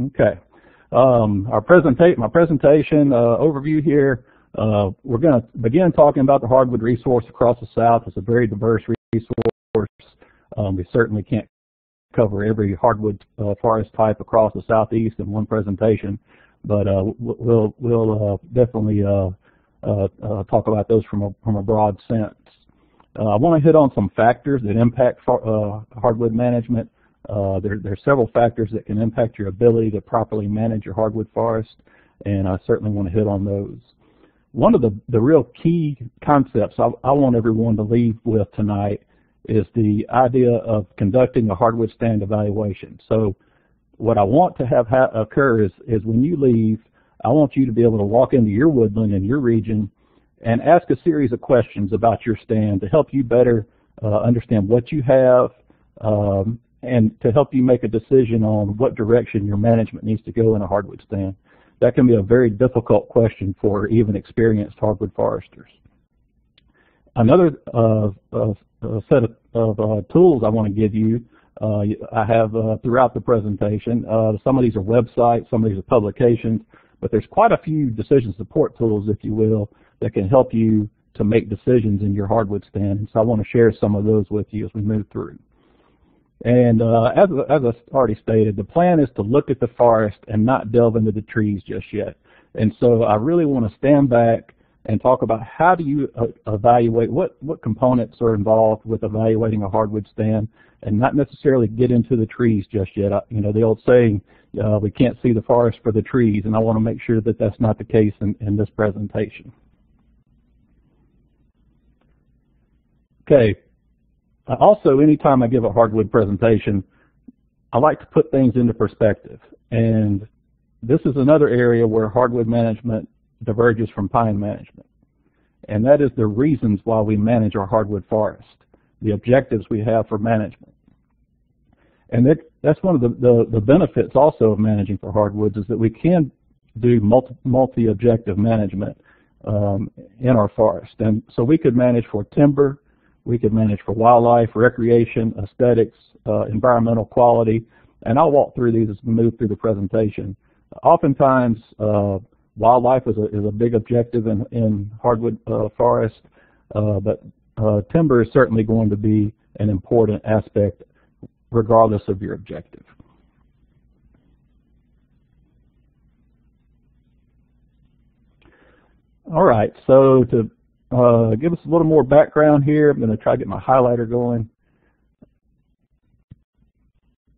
Okay. Um, our presenta my presentation uh, overview here, uh, we're going to begin talking about the hardwood resource across the South. It's a very diverse resource. Um, we certainly can't cover every hardwood uh, forest type across the Southeast in one presentation, but uh, we'll, we'll uh, definitely uh, talk about those from a, from a broad sense. I want to hit on some factors that impact hardwood management. Uh, there, there, are several factors that can impact your ability to properly manage your hardwood forest, and I certainly want to hit on those. One of the, the real key concepts I, I want everyone to leave with tonight is the idea of conducting a hardwood stand evaluation. So what I want to have ha occur is, is when you leave, I want you to be able to walk into your woodland in your region and ask a series of questions about your stand to help you better uh, understand what you have um, and to help you make a decision on what direction your management needs to go in a hardwood stand. That can be a very difficult question for even experienced hardwood foresters. Another uh, set of, of uh, tools I want to give you, uh, I have uh, throughout the presentation. Uh, some of these are websites, some of these are publications, but there's quite a few decision support tools, if you will, that can help you to make decisions in your hardwood stand. And so I want to share some of those with you as we move through. And uh, as, as I already stated, the plan is to look at the forest and not delve into the trees just yet. And so I really want to stand back and talk about how do you uh, evaluate, what, what components are involved with evaluating a hardwood stand and not necessarily get into the trees just yet. I, you know, the old saying, uh, we can't see the forest for the trees, and I want to make sure that that's not the case in, in this presentation. Okay, also, anytime I give a hardwood presentation, I like to put things into perspective. And this is another area where hardwood management diverges from pine management. And that is the reasons why we manage our hardwood forest, the objectives we have for management. And that, that's one of the, the, the, benefits also of managing for hardwoods is that we can do multi-objective management um, in our forest. And so we could manage for timber, we could manage for wildlife, recreation, aesthetics, uh, environmental quality, and I'll walk through these as we move through the presentation. Oftentimes, uh, wildlife is a, is a big objective in, in hardwood uh, forest, uh, but uh, timber is certainly going to be an important aspect regardless of your objective. All right, so to uh, give us a little more background here. I'm going to try to get my highlighter going.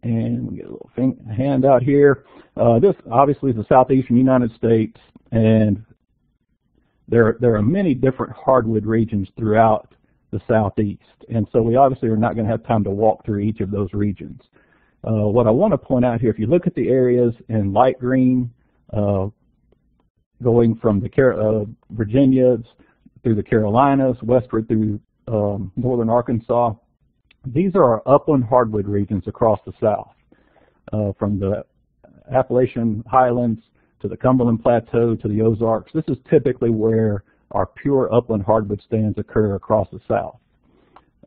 And we get a little thing, handout here. Uh, this obviously is the southeastern United States, and there, there are many different hardwood regions throughout the southeast. And so we obviously are not going to have time to walk through each of those regions. Uh, what I want to point out here, if you look at the areas in light green, uh, going from the uh, Virginias through the Carolinas, westward through um, northern Arkansas. These are our upland hardwood regions across the south, uh, from the Appalachian Highlands to the Cumberland Plateau to the Ozarks. This is typically where our pure upland hardwood stands occur across the south.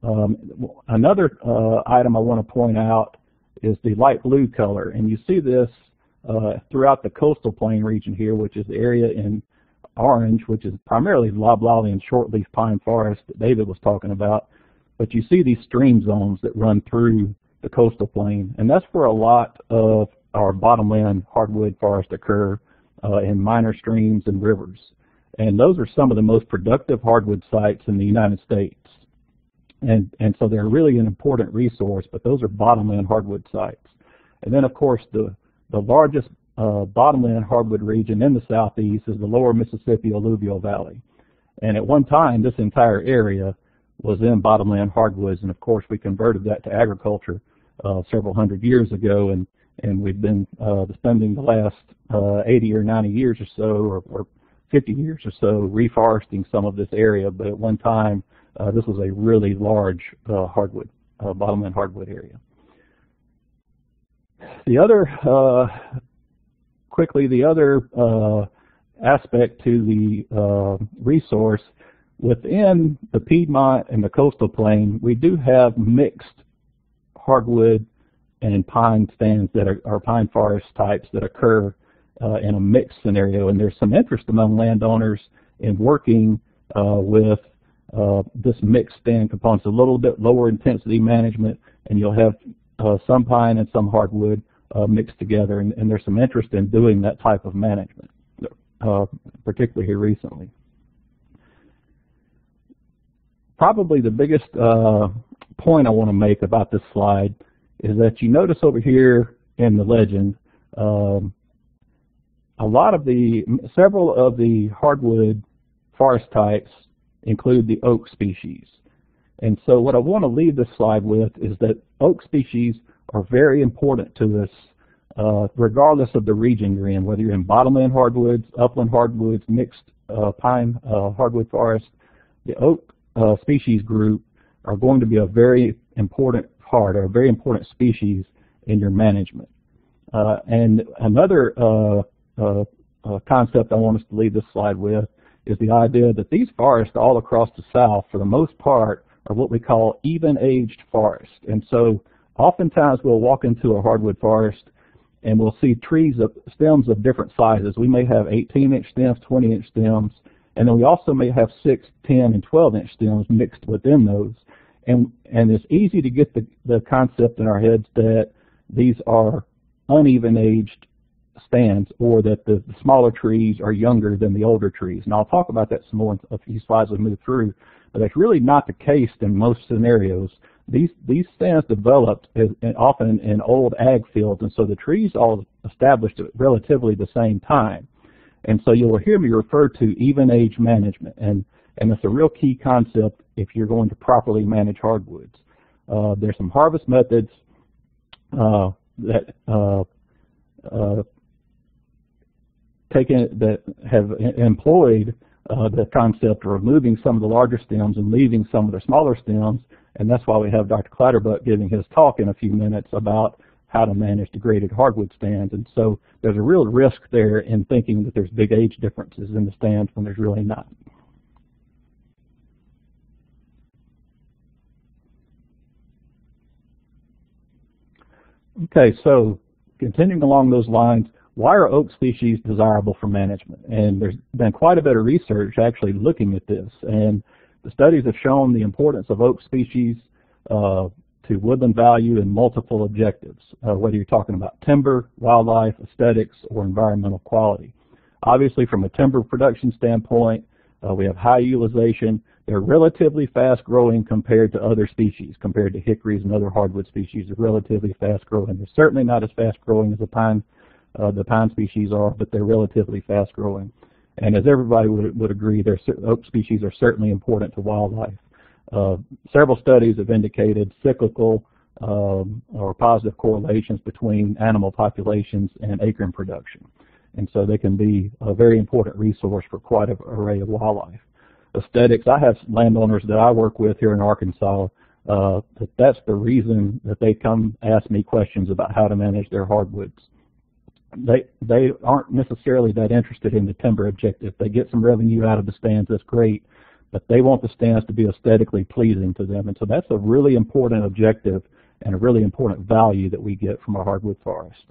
Um, another uh, item I want to point out is the light blue color, and you see this uh, throughout the coastal plain region here, which is the area in orange, which is primarily loblolly and shortleaf pine forest that David was talking about. But you see these stream zones that run through the coastal plain, and that's where a lot of our bottomland hardwood forests occur uh, in minor streams and rivers. And those are some of the most productive hardwood sites in the United States. And, and so they're really an important resource, but those are bottomland hardwood sites. And then, of course, the, the largest uh, bottomland hardwood region in the southeast is the lower Mississippi alluvial valley. And at one time, this entire area was in bottomland hardwoods, and of course we converted that to agriculture uh, several hundred years ago, and, and we've been uh, spending the last uh, 80 or 90 years or so, or, or 50 years or so, reforesting some of this area, but at one time uh, this was a really large uh, hardwood, uh, bottomland hardwood area. The other uh, quickly, the other uh, aspect to the uh, resource, within the Piedmont and the coastal plain, we do have mixed hardwood and pine stands that are, are pine forest types that occur uh, in a mixed scenario. And there's some interest among landowners in working uh, with uh, this mixed stand components, a little bit lower intensity management, and you'll have uh, some pine and some hardwood uh, mixed together. And, and, there's some interest in doing that type of management, uh, particularly here recently. Probably the biggest point I want to make about this slide is that you notice over here in the legend um, a lot of the, several of the hardwood forest types include the oak species. And so what I want to leave this slide with is that oak species are very important to us uh, regardless of the region you're in, whether you're in bottomland hardwoods, upland hardwoods, mixed uh, pine uh, hardwood forest, the oak uh, species group are going to be a very important part or a very important species in your management. Uh, and another concept I want us to leave this slide with is the idea that these forests all across the South, for the most part, are what we call even-aged forests. And so oftentimes we'll walk into a hardwood forest and we'll see trees of stems of different sizes. We may have 18-inch stems, 20-inch stems, and then we also may have 6, 10, and 12-inch stems mixed within those. And, and it's easy to get the, the concept in our heads that these are uneven aged stands or that the, the, smaller trees are younger than the older trees. And I'll talk about that some more in a few slides as we move through. But that's really not the case in most scenarios. These these stands developed as, often in old ag fields, and so the trees all established at relatively the same time. And so you'll hear me refer to even age management. And and it's a real key concept if you're going to properly manage hardwoods. Uh, there's some harvest methods uh, that uh, uh taken that have employed uh, the concept of removing some of the larger stems and leaving some of the smaller stems, and that's why we have Dr. Clatterbuck giving his talk in a few minutes about how to manage degraded hardwood stands. And so there's a real risk there in thinking that there's big age differences in the stands when there's really not. Okay, so continuing along those lines, why are oak species desirable for management? And there's been quite a bit of research actually looking at this. And the studies have shown the importance of oak species uh, to woodland value in multiple objectives, uh, whether you're talking about timber, wildlife, aesthetics, or environmental quality. Obviously, from a timber production standpoint, uh, we have high utilization. They're relatively fast growing compared to other species, compared to hickories and other hardwood species. They're relatively fast growing. They're certainly not as fast growing as a pine, uh, the pine species are, but they're relatively fast growing. And as everybody would, would agree, their oak species are certainly important to wildlife. Uh, several studies have indicated cyclical um, or positive correlations between animal populations and acorn production. And so they can be a very important resource for quite an array of wildlife. Aesthetics, I have landowners that I work with here in Arkansas uh, that that's the reason that they come ask me questions about how to manage their hardwoods. They they aren't necessarily that interested in the timber objective. They get some revenue out of the stands, that's great, but they want the stands to be aesthetically pleasing to them. And so that's a really important objective and a really important value that we get from a hardwood forest.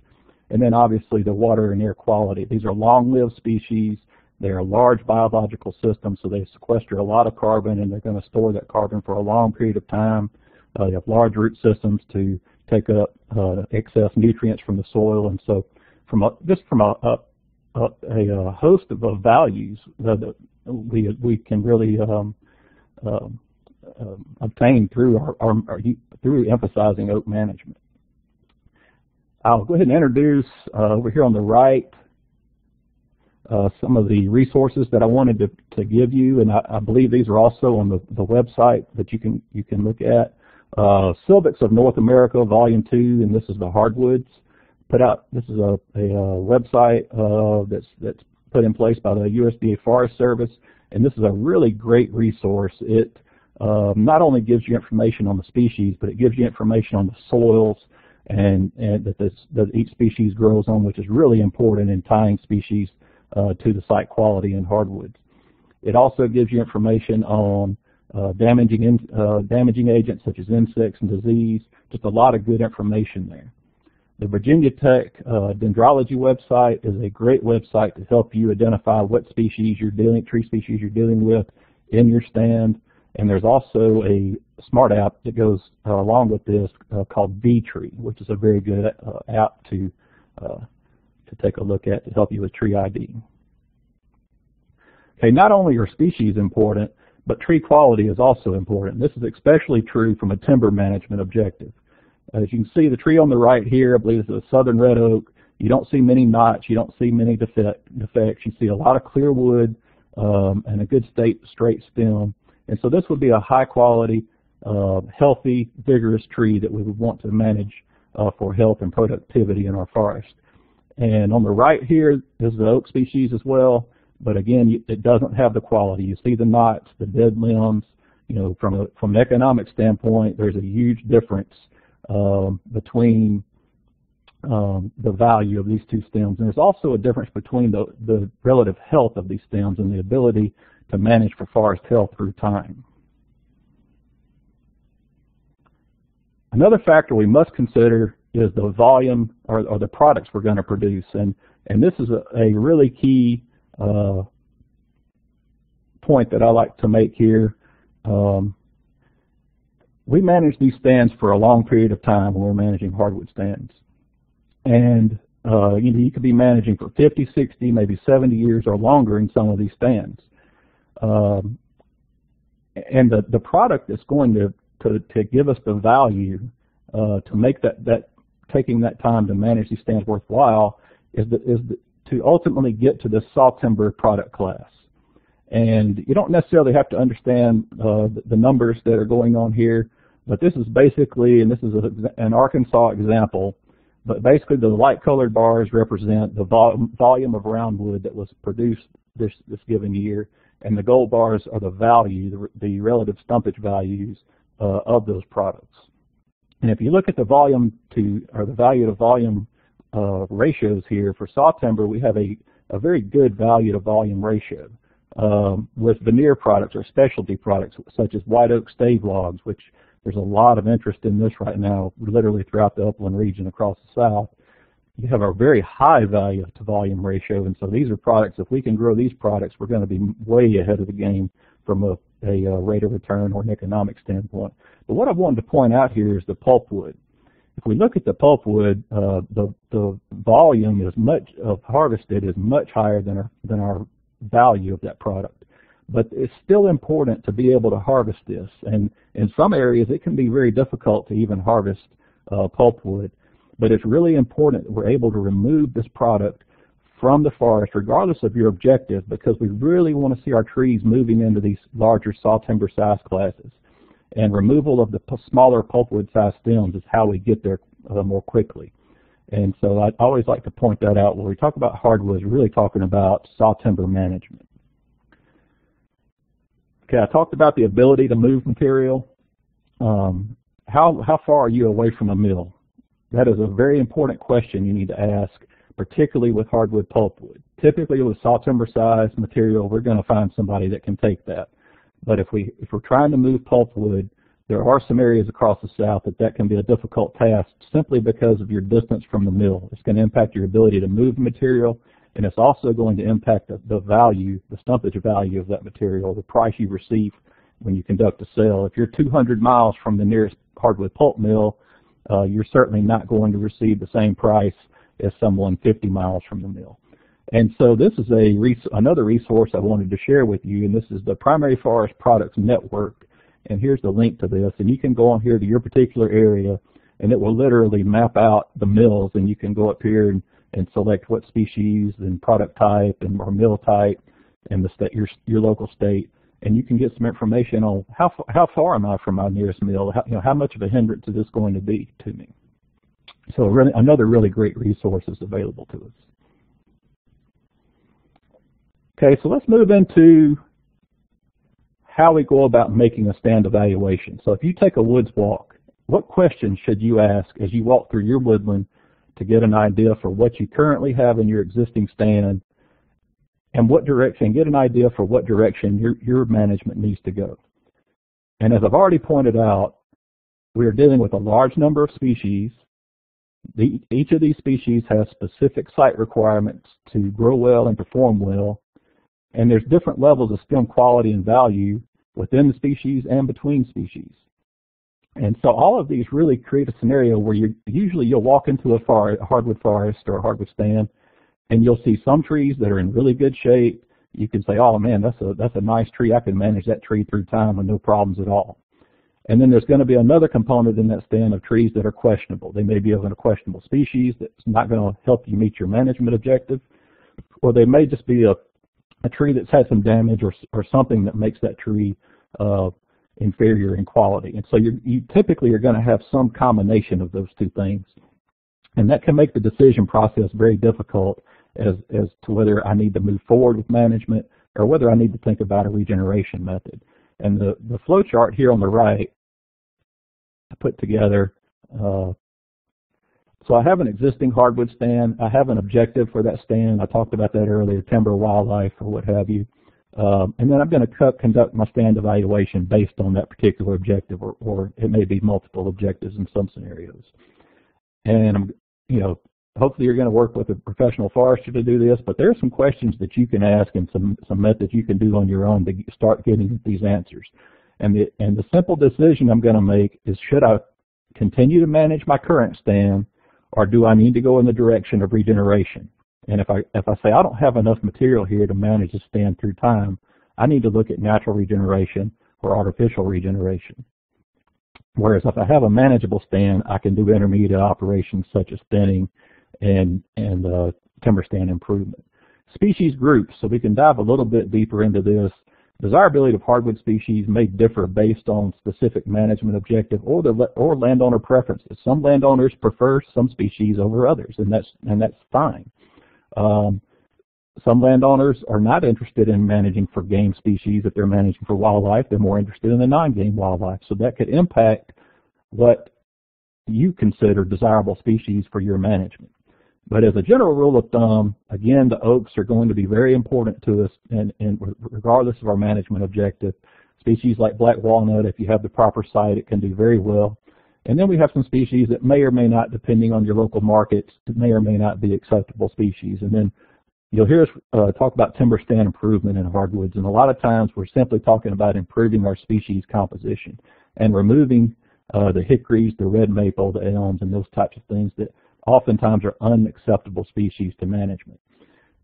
And then obviously the water and air quality. These are long-lived species. They are large biological systems, so they sequester a lot of carbon, and they're going to store that carbon for a long period of time. Uh, they have large root systems to take up uh, excess nutrients from the soil, and so from a, just from a, a, a, host of, of values that we we can really um, um, uh, obtain through our, our, our, through emphasizing oak management. I'll go ahead and introduce uh, over here on the right uh, some of the resources that I wanted to, to give you, and I, I, believe these are also on the, the website that you can you can look at. Uh, Silvics of North America, Volume 2, and this is the hardwoods. Put out. This is a, a, a website uh, that's that's put in place by the USDA Forest Service, and this is a really great resource. It um, not only gives you information on the species, but it gives you information on the soils and, and that, this, that each species grows on, which is really important in tying species uh, to the site quality in hardwoods. It also gives you information on uh, damaging, in, uh, damaging agents such as insects and disease, just a lot of good information there. The Virginia Tech uh, Dendrology website is a great website to help you identify what species you're dealing, tree species you're dealing with in your stand. And there's also a smart app that goes uh, along with this uh, called VTree, which is a very good uh, app to uh, to take a look at to help you with tree ID. Okay, not only are species important, but tree quality is also important. This is especially true from a timber management objective. As you can see, the tree on the right here, I believe is a southern red oak. You don't see many knots. You don't see many defect, defects. You see a lot of clear wood um, and a good state, straight stem. And so this would be a high quality, uh, healthy, vigorous tree that we would want to manage uh, for health and productivity in our forest. And on the right here is the oak species as well. But again, it doesn't have the quality. You see the knots, the dead limbs. You know, from a from an economic standpoint, there's a huge difference um, between um, the value of these two stems. And there's also a difference between the, the relative health of these stems and the ability to manage for forest health through time. Another factor we must consider is the volume or, or the products we're going to produce. And, and this is a, a really key uh, point that I like to make here. Um, we manage these stands for a long period of time when we're managing hardwood stands. And uh, you know, you could be managing for 50, 60, maybe 70 years or longer in some of these stands. Um, and the, the product that's going to, to, to give us the value uh, to make that, that taking that time to manage these stands worthwhile is, the, is the, to ultimately get to the saw timber product class. And you don't necessarily have to understand uh, the, numbers that are going on here, but this is basically, and this is a, an Arkansas example, but basically the light colored bars represent the vol volume of roundwood that was produced this, this given year, and the gold bars are the value, the, the relative stumpage values uh, of those products. And if you look at the volume to, or the value to volume uh, ratios here for saw timber, we have a, a very good value to volume ratio. Um, with veneer products or specialty products such as white oak stave logs, which there's a lot of interest in this right now, literally throughout the upland region across the south. You have a very high value to volume ratio, and so these are products, if we can grow these products, we're going to be way ahead of the game from a, a, a rate of return or an economic standpoint. But what I wanted to point out here is the pulpwood if we look at the pulpwood, uh, the the volume is much of harvested is much higher than our than our value of that product. But it's still important to be able to harvest this, and in some areas it can be very difficult to even harvest uh, pulpwood. But it's really important that we're able to remove this product from the forest, regardless of your objective, because we really want to see our trees moving into these larger saw timber size classes. And removal of the smaller pulpwood size stems is how we get there uh, more quickly. And so I always like to point that out. When we talk about hardwoods, we're really talking about saw timber management. Okay, I talked about the ability to move material. Um, how, how far are you away from a mill? That is a very important question you need to ask, particularly with hardwood pulpwood. Typically with saw timber size material, we're going to find somebody that can take that. But if we if we're trying to move pulpwood, there are some areas across the south that that can be a difficult task simply because of your distance from the mill. It's going to impact your ability to move material, and it's also going to impact the, the value, the stumpage value of that material, the price you receive when you conduct a sale. If you're 200 miles from the nearest hardwood pulp mill, uh, you're certainly not going to receive the same price as someone 50 miles from the mill. And so this is a res another resource I wanted to share with you, and this is the Primary Forest Products Network. And here's the link to this, and you can go on here to your particular area, and it will literally map out the mills, and you can go up here and, and select what species and product type and or mill type and the state your your local state, and you can get some information on how how far am I from my nearest mill, how, you know how much of a hindrance is this going to be to me. So really, another really great resource is available to us. Okay, so let's move into how we go about making a stand evaluation. So if you take a woods walk, what questions should you ask as you walk through your woodland to get an idea for what you currently have in your existing stand and what direction, get an idea for what direction your, your management needs to go. And as I've already pointed out, we are dealing with a large number of species The, each of these species has specific site requirements to grow well and perform well, and there's different levels of stem quality and value within the species and between species. And so all of these really create a scenario where you usually you'll walk into a, a hardwood forest or a hardwood stand, and you'll see some trees that are in really good shape. You can say, "Oh man, that's a that's a nice tree. I can manage that tree through time with no problems at all." And then there's going to be another component in that stand of trees that are questionable. They may be of a questionable species that's not going to help you meet your management objective, or they may just be a, a tree that's had some damage or, or something that makes that tree uh, inferior in quality. And so you, you typically are going to have some combination of those two things. And that can make the decision process very difficult as, as to whether I need to move forward with management or whether I need to think about a regeneration method. And the, the flow chart here on the right I put together. Uh, so I have an existing hardwood stand. I have an objective for that stand. I talked about that earlier, timber, wildlife, or what have you. Um, and then I'm going to conduct my stand evaluation based on that particular objective, or, or it may be multiple objectives in some scenarios. And I'm, you know, hopefully you're going to work with a professional forester to do this, but there are some questions that you can ask and some, some methods you can do on your own to start getting these answers. And the, and the simple decision I'm going to make is should I continue to manage my current stand or do I need to go in the direction of regeneration? And if I, if I say I don't have enough material here to manage the stand through time, I need to look at natural regeneration or artificial regeneration. Whereas if I have a manageable stand, I can do intermediate operations such as thinning and, and uh, timber stand improvement. Species groups, so we can dive a little bit deeper into this Desirability of hardwood species may differ based on specific management objective or the or landowner preferences. Some landowners prefer some species over others, and that's and that's fine. Um, some landowners are not interested in managing for game species if they're managing for wildlife. They're more interested in the non-game wildlife. So that could impact what you consider desirable species for your management. But as a general rule of thumb, again, the oaks are going to be very important to us, and, and regardless of our management objective. Species like black walnut, if you have the proper site, it can do very well. And then we have some species that may or may not, depending on your local markets, may or may not be acceptable species. And then you'll hear us uh, talk about timber stand improvement in hardwoods, and a lot of times we're simply talking about improving our species composition and removing uh, the hickories, the red maple, the elms, and those types of things that oftentimes are unacceptable species to management.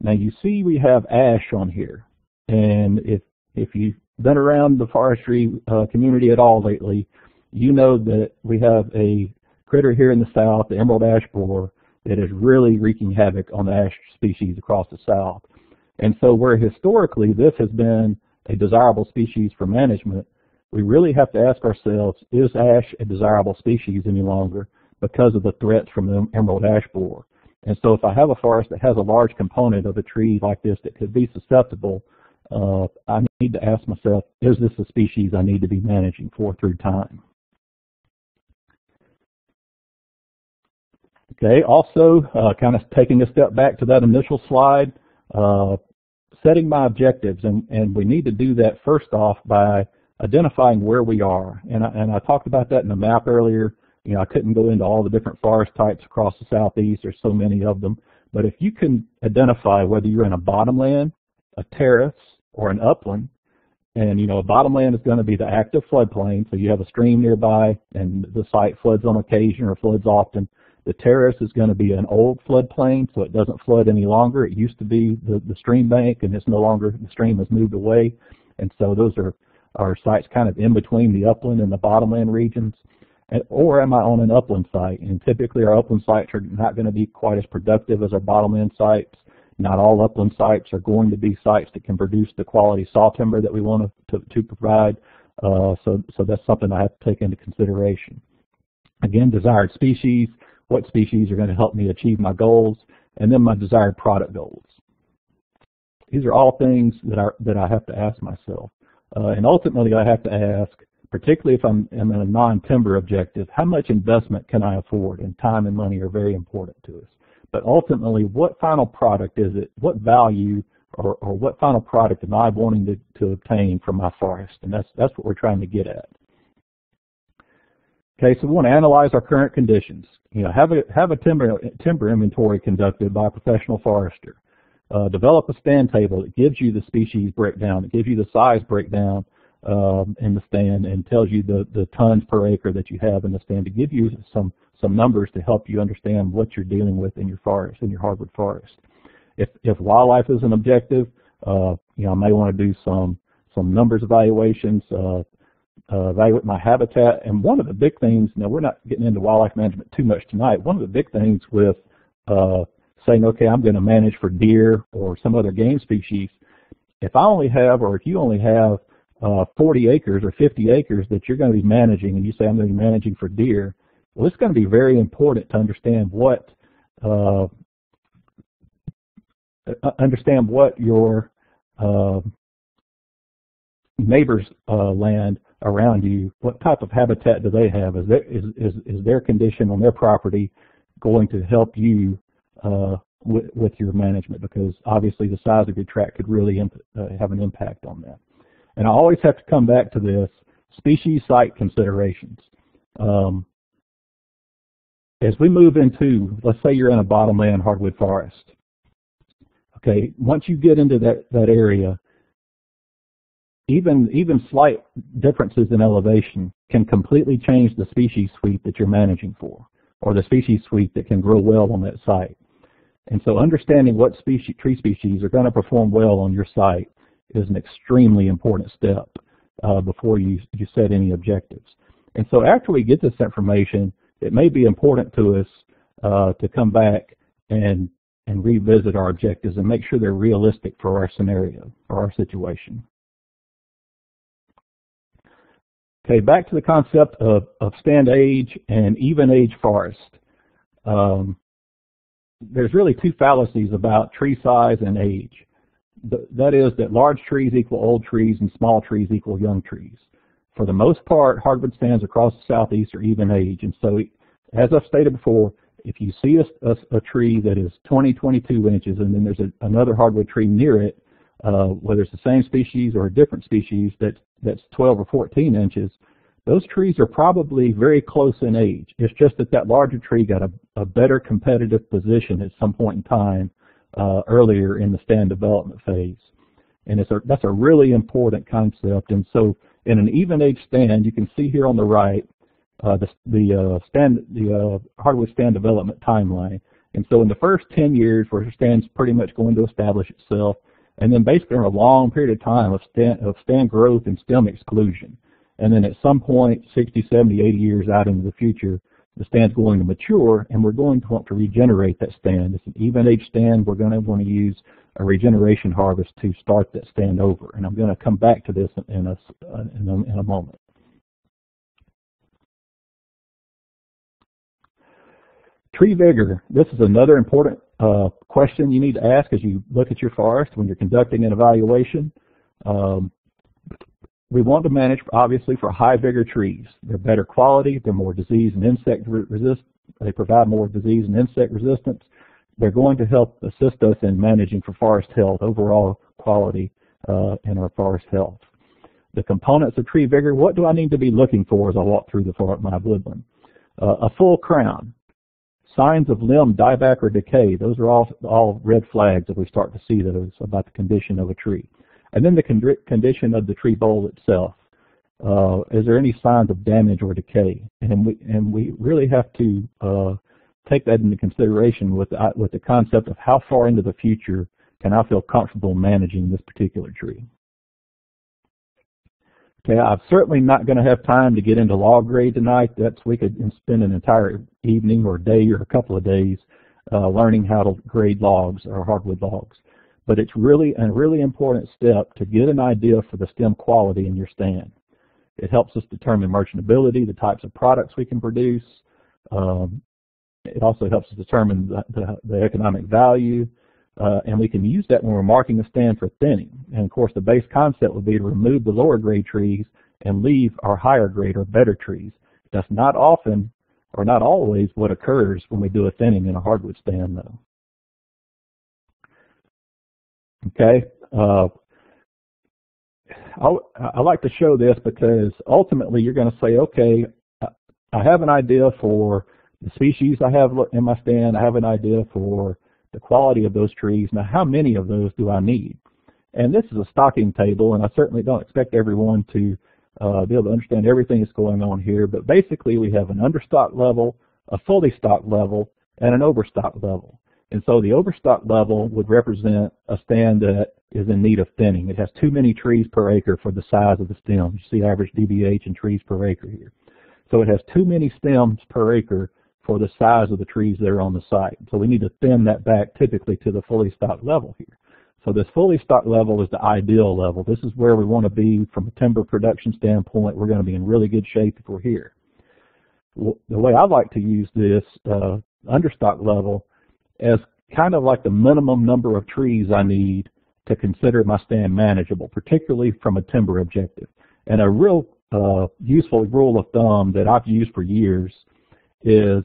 Now you see we have ash on here, and if if you've been around the forestry uh, community at all lately, you know that we have a critter here in the south, the emerald ash borer, that is really wreaking havoc on the ash species across the south. And so where historically this has been a desirable species for management, we really have to ask ourselves, is ash a desirable species any longer? Because of the threats from the emerald ash borer. And so if I have a forest that has a large component of a tree like this that could be susceptible, uh, I need to ask myself, is this a species I need to be managing for through time? Okay, also uh, kind of taking a step back to that initial slide, uh, setting my objectives, and, and we need to do that first off by identifying where we are. And I, and I talked about that in the map earlier. You know, I couldn't go into all the different forest types across the southeast. There's so many of them. But if you can identify whether you're in a bottomland, a terrace, or an upland, and you know, a bottomland is going to be the active floodplain, so you have a stream nearby and the site floods on occasion or floods often. The terrace is going to be an old floodplain, so it doesn't flood any longer. It used to be the, the stream bank, and it's no longer, the stream has moved away. And so those are, are sites kind of in between the upland and the bottomland regions or am I on an upland site? And typically our upland sites are not going to be quite as productive as our bottomland sites. Not all upland sites are going to be sites that can produce the quality saw timber that we want to, to, to provide. Uh, so, so that's something I have to take into consideration. Again, desired species, what species are going to help me achieve my goals, and then my desired product goals. These are all things that I, that I have to ask myself. Uh, and ultimately I have to ask, particularly if I'm, I'm in a non-timber objective, how much investment can I afford? And time and money are very important to us. But ultimately, what final product is it? What value or, or what final product am I wanting to, to obtain from my forest? And that's, that's what we're trying to get at. Okay, so we want to analyze our current conditions. You know, have a have a timber timber inventory conducted by a professional forester. Uh, develop a stand table that gives you the species breakdown, it gives you the size breakdown um, in the stand, and tells you the the tons per acre that you have in the stand to give you some some numbers to help you understand what you're dealing with in your forest, in your hardwood forest. If if wildlife is an objective, uh, you know, I may want to do some some numbers evaluations, uh, uh, evaluate my habitat. And one of the big things, now we're not getting into wildlife management too much tonight, one of the big things with uh, saying, okay, I'm going to manage for deer or some other game species, if I only have, or if you only have uh, 40 acres or 50 acres that you're going to be managing, and you say I'm going to be managing for deer, well, it's going to be very important to understand what uh, understand what your uh, neighbors' uh, land around you, what type of habitat do they have? Is, there, is, is, is their condition on their property going to help you uh, with, with, your management? Because obviously the size of your tract could really uh, have an impact on that. And I always have to come back to this, species site considerations. Um, as we move into, let's say you're in a bottomland hardwood forest. Okay, once you get into that, that area, even even slight differences in elevation can completely change the species suite that you're managing for, or the species suite that can grow well on that site. And so understanding what species, tree species are going to perform well on your site is an extremely important step uh, before you, you set any objectives. And so after we get this information, it may be important to us uh, to come back and and revisit our objectives and make sure they're realistic for our scenario or our situation. Okay, back to the concept of, of stand age and even age forest. Um, there's really two fallacies about tree size and age. That is that large trees equal old trees and small trees equal young trees. For the most part, hardwood stands across the southeast are even age. And so, as I've stated before, if you see a, a, a tree that is 20, 22 inches and then there's a, another hardwood tree near it, uh, whether it's the same species or a different species that, that's 12 or 14 inches, those trees are probably very close in age. It's just that that larger tree got a, a better competitive position at some point in time uh, earlier in the stand development phase. And it's a, that's a really important concept. And so in an even age stand, you can see here on the right uh, the, the uh, stand the uh, hardwood stand development timeline. And so in the first 10 years, where stand's pretty much going to establish itself, and then basically a long period of time of stand, of stand growth and stem exclusion. And then at some point, 60, 70, 80 years out into the future, the stand's going to mature, and we're going to want to regenerate that stand. It's an even age stand. We're going to want to use a regeneration harvest to start that stand over. And I'm going to come back to this in a, in a, in a moment. Tree vigor. This is another important uh, question you need to ask as you look at your forest when you're conducting an evaluation. Um, we want to manage, obviously, for high vigor trees. They're better quality, they're more disease and insect resist. They provide more disease and insect resistance. They're going to help assist us in managing for forest health, overall quality uh, in our forest health. The components of tree vigor, what do I need to be looking for as I walk through the forest, my woodland? Uh, a full crown, Signs of limb dieback or decay, those are all, all red flags if we start to see those about the condition of a tree. And then the con condition of the tree bole itself. Uh, is there any signs of damage or decay? And we, and we really have to uh, take that into consideration with the, with the concept of how far into the future can I feel comfortable managing this particular tree. Okay, I'm certainly not going to have time to get into log grade tonight. That's we could spend an entire evening or day or a couple of days uh, learning how to grade logs or hardwood logs. But it's really a really important step to get an idea for the stem quality in your stand. It helps us determine merchantability, the types of products we can produce. Um, it also helps us determine the, the, the economic value, uh, and we can use that when we're marking a stand for thinning. And of course, the base concept would be to remove the lower grade trees and leave our higher grade or better trees. That's not often or not always what occurs when we do a thinning in a hardwood stand though. Okay. Uh, I, I like to show this because ultimately you're going to say, okay, I have an idea for the species I have in my stand. I have an idea for the quality of those trees. Now, how many of those do I need? And this is a stocking table, and I certainly don't expect everyone to uh, be able to understand everything that's going on here. But basically, we have an understock level, a fully stocked level, and an overstock level. And so the overstock level would represent a stand that is in need of thinning. It has too many trees per acre for the size of the stems. You see average DBH and trees per acre here. So it has too many stems per acre for the size of the trees that are on the site. So we need to thin that back typically to the fully stocked level here. So this fully stocked level is the ideal level. This is where we want to be from a timber production standpoint. We're going to be in really good shape if we're here. The way I like to use this uh, understock level as kind of like the minimum number of trees I need to consider my stand manageable, particularly from a timber objective. And a real uh, useful rule of thumb that I've used for years is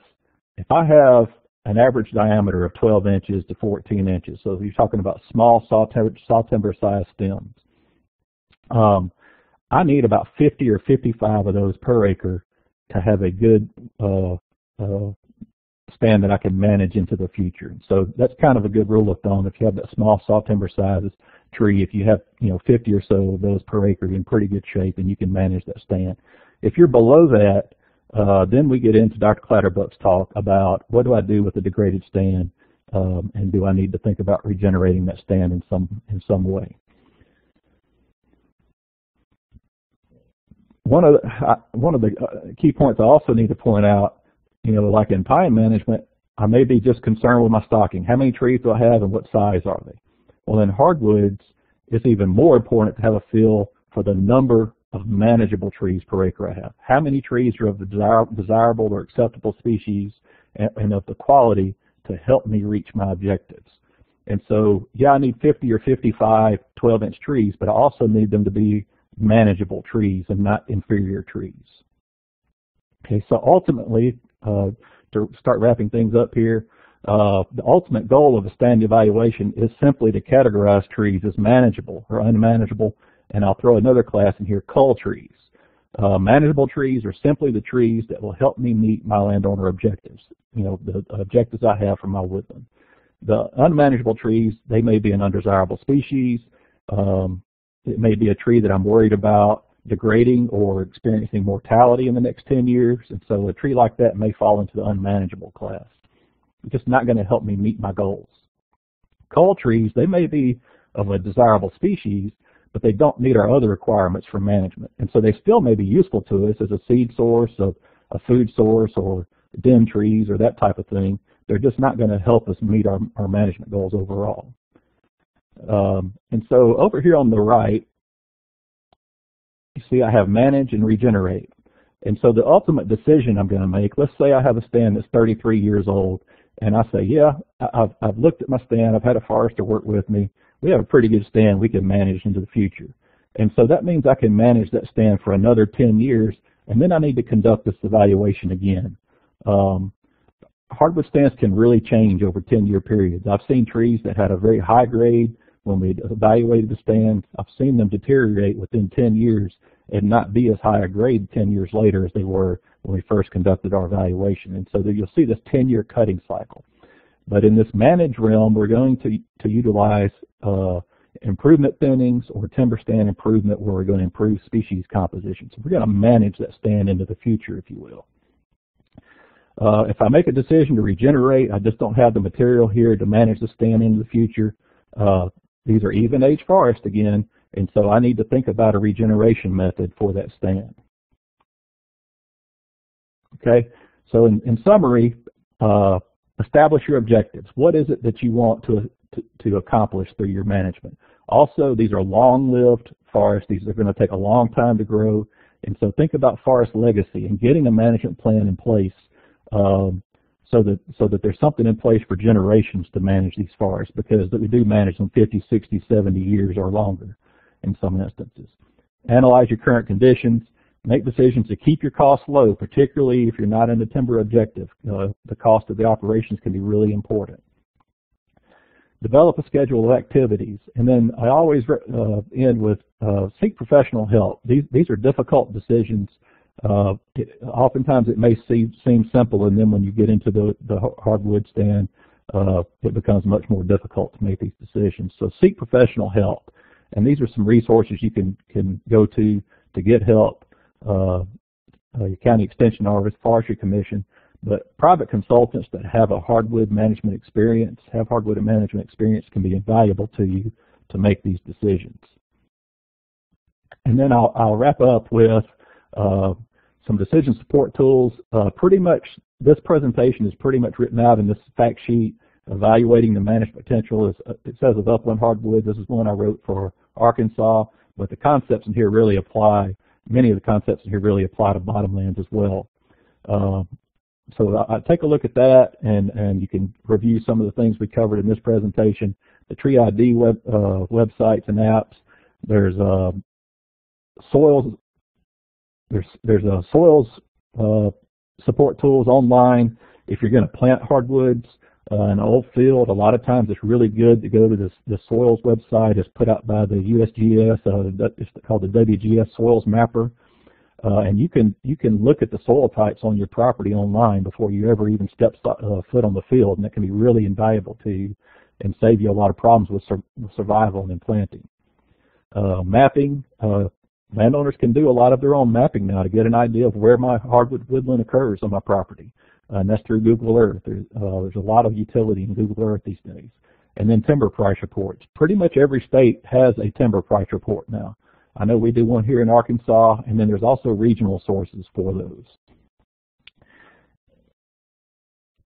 if I have an average diameter of 12 inches to 14 inches, so you're talking about small saw timber, saw timber size stems, um, I need about 50 or 55 of those per acre to have a good uh, uh, stand that I can manage into the future. So that's kind of a good rule of thumb. If you have that small saw timber sizes tree, if you have you know 50 or so of those per acre, in pretty good shape and you can manage that stand. If you're below that, uh, then we get into Dr. Clatterbuck's talk about what do I do with the degraded stand, um, and do I need to think about regenerating that stand in some in some way. One of the, one of the uh, key points I also need to point out you know, like in pine management, I may be just concerned with my stocking. How many trees do I have and what size are they? Well, in hardwoods, it's even more important to have a feel for the number of manageable trees per acre I have. How many trees are of the desirable or acceptable species and, of the quality to help me reach my objectives. And so, yeah, I need 50 or 55 12-inch trees, but I also need them to be manageable trees and not inferior trees. Okay, so ultimately, uh, to start wrapping things up here, uh, the ultimate goal of a stand evaluation is simply to categorize trees as manageable or unmanageable, and I'll throw another class in here, cull trees. Uh, manageable trees are simply the trees that will help me meet my landowner objectives, you know, the objectives I have for my woodland. The unmanageable trees, they may be an undesirable species. Um, it may be a tree that I'm worried about degrading or experiencing mortality in the next 10 years, and so a tree like that may fall into the unmanageable class. It's just not going to help me meet my goals. Cull trees, they may be of a desirable species, but they don't meet our other requirements for management. And so they still may be useful to us as a seed source, of a food source, or den trees, or that type of thing. They're just not going to help us meet our, our management goals overall. Um, and so over here on the right, you see I have manage and regenerate. And so the ultimate decision I'm going to make, let's say I have a stand that's 33 years old, and I say, yeah, I've, I've looked at my stand, I've had a forester work with me, we have a pretty good stand we can manage into the future. And so that means I can manage that stand for another 10 years, and then I need to conduct this evaluation again. Um, hardwood stands can really change over 10-year periods. I've seen trees that had a very high grade when we evaluated the stands, I've seen them deteriorate within 10 years and not be as high a grade 10 years later as they were when we first conducted our evaluation. And so you'll see this 10-year cutting cycle. But in this managed realm, we're going to, to utilize uh, improvement thinnings or timber stand improvement where we're going to improve species composition. So we're going to manage that stand into the future, if you will. Uh, if I make a decision to regenerate, I just don't have the material here to manage the stand into the future. Uh, these are even age forest again, and so I need to think about a regeneration method for that stand. Okay, so in, in summary, uh, establish your objectives. What is it that you want to, to, to accomplish through your management? Also, these are long-lived forests. These are going to take a long time to grow. And so think about forest legacy and getting a management plan in place um, so that so that there's something in place for generations to manage these forests because we do manage them 50, 60, 70 years or longer in some instances. Analyze your current conditions. Make decisions to keep your costs low, particularly if you're not in the timber objective. Uh, the cost of the operations can be really important. Develop a schedule of activities. And then I always uh, end with uh, seek professional help. These, these are difficult decisions Uh, oftentimes it may seem, seem simple, and then when you get into the, the hardwood stand, uh, it becomes much more difficult to make these decisions. So seek professional help. And these are some resources you can, can go to to get help. Uh, uh, your county extension office, forestry commission, but private consultants that have a hardwood management experience, have hardwood management experience can be invaluable to you to make these decisions. And then I'll, I'll wrap up with uh, some decision support tools. Uh, pretty much, this presentation is pretty much written out in this fact sheet. Evaluating the managed potential, uh, it says of upland hardwood. This is one I wrote for Arkansas, but the concepts in here really apply. Many of the concepts in here really apply to bottomlands as well. Uh, so I, I take a look at that, and and you can review some of the things we covered in this presentation. The Tree ID web uh, websites and apps. There's uh, soils. There's there's a soils uh, support tools online. If you're going to plant hardwoods uh, in an old field, a lot of times it's really good to go to this the soils website. It's put out by the USGS. Uh, it's called the WGS Soils Mapper. Uh, and you can you can look at the soil types on your property online before you ever even step uh, foot on the field, and that can be really invaluable to you and save you a lot of problems with, sur with survival and planting. Uh, mapping, uh, landowners can do a lot of their own mapping now to get an idea of where my hardwood woodland occurs on my property, uh, and that's through Google Earth. There's, uh, there's a lot of utility in Google Earth these days. And then timber price reports. Pretty much every state has a timber price report now. I know we do one here in Arkansas, and then there's also regional sources for those.